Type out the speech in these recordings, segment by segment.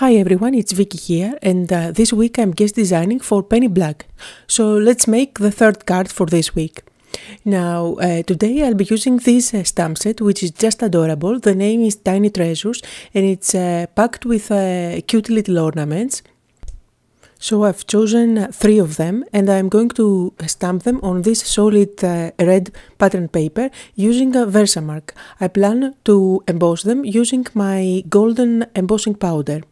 Hi everyone, it's Vicky here and uh, this week I'm guest designing for Penny Black. So let's make the third card for this week. Now uh, today I'll be using this uh, stamp set which is just adorable. The name is Tiny Treasures and it's uh, packed with uh, cute little ornaments. So I've chosen three of them and I'm going to stamp them on this solid uh, red pattern paper using a Versamark. I plan to emboss them using my golden embossing powder.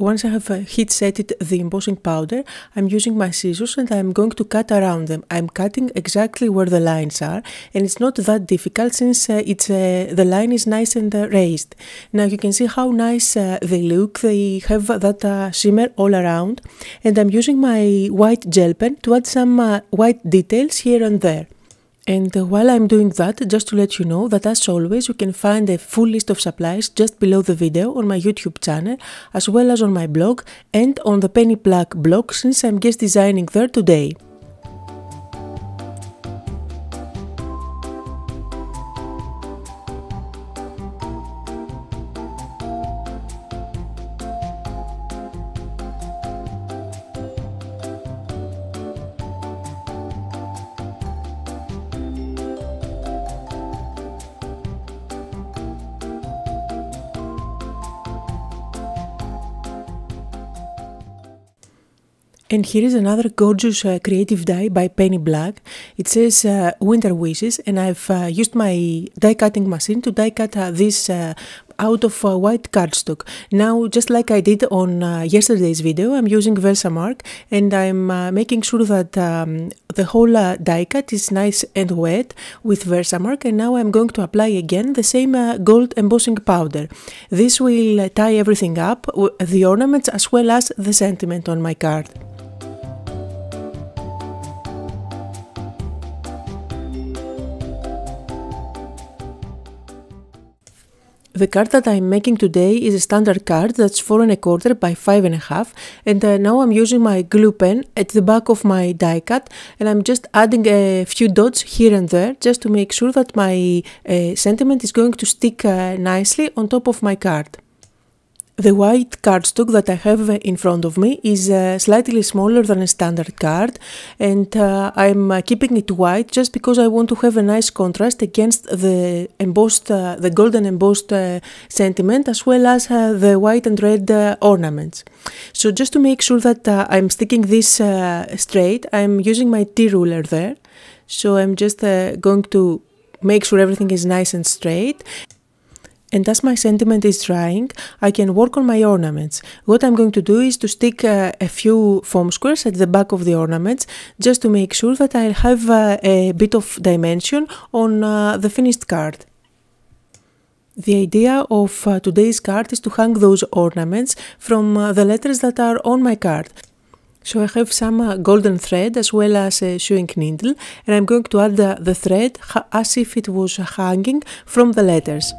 Once I have uh, heat setted the embossing powder, I'm using my scissors and I'm going to cut around them. I'm cutting exactly where the lines are and it's not that difficult since uh, it's uh, the line is nice and uh, raised. Now you can see how nice uh, they look. They have that uh, shimmer all around and I'm using my white gel pen to add some white details here and there. And while I'm doing that, just to let you know that as always you can find a full list of supplies just below the video on my YouTube channel as well as on my blog and on the Penny Black blog since I'm guest designing there today. And here is another gorgeous uh, creative die by Penny Black. It says uh, Winter Wishes and I've uh, used my die cutting machine to die cut uh, this uh, out of uh, white cardstock. Now just like I did on yesterday's video I'm using Versamark and I'm making sure that um, the whole die cut is nice and wet with Versamark and now I'm going to apply again the same gold embossing powder. This will tie everything up, the ornaments as well as the sentiment on my card. The card that I'm making today is a standard card that's four and a quarter by five and a half and uh, now I'm using my glue pen at the back of my die cut and I'm just adding a few dots here and there just to make sure that my uh, sentiment is going to stick uh, nicely on top of my card. The white cardstock that I have in front of me is uh, slightly smaller than a standard card and uh, I'm uh, keeping it white just because I want to have a nice contrast against the embossed, uh, the golden embossed uh, sentiment as well as uh, the white and red ornaments. So just to make sure that I'm sticking this straight, I'm using my T-ruler there. So I'm just going to make sure everything is nice and straight and as my sentiment is drying, I can work on my ornaments. What I'm going to do is to stick uh, a few foam squares at the back of the ornaments just to make sure that I'll have uh, a bit of dimension on uh, the finished card. The idea of uh, today's card is to hang those ornaments from uh, the letters that are on my card. So I have some uh, golden thread as well as a sewing needle and I'm going to add the, the thread as if it was hanging from the letters.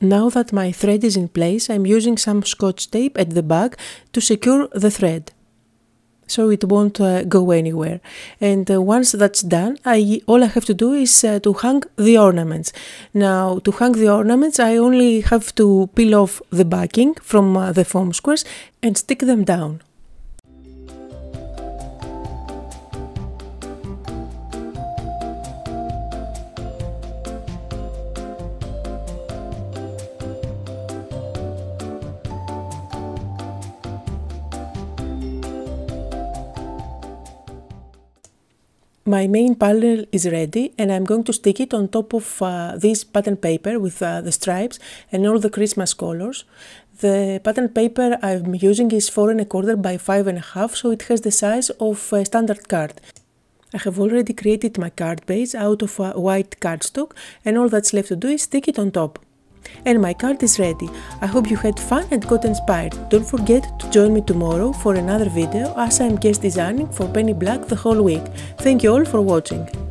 Now that my thread is in place, I'm using some scotch tape at the back to secure the thread. so it won't uh, go anywhere. And uh, once that's done, I all I have to do is uh, to hang the ornaments. Now, to hang the ornaments, I only have to peel off the backing from uh, the foam squares and stick them down. My main panel is ready and I'm going to stick it on top of uh, this pattern paper with uh, the stripes and all the Christmas colors. The pattern paper I'm using is 4 and a quarter by 5 and a half so it has the size of a standard card. I have already created my card base out of a white cardstock and all that's left to do is stick it on top. And my card is ready. I hope you had fun and got inspired. Don't forget to join me tomorrow for another video as I am guest designing for Penny Black the whole week. Thank you all for watching.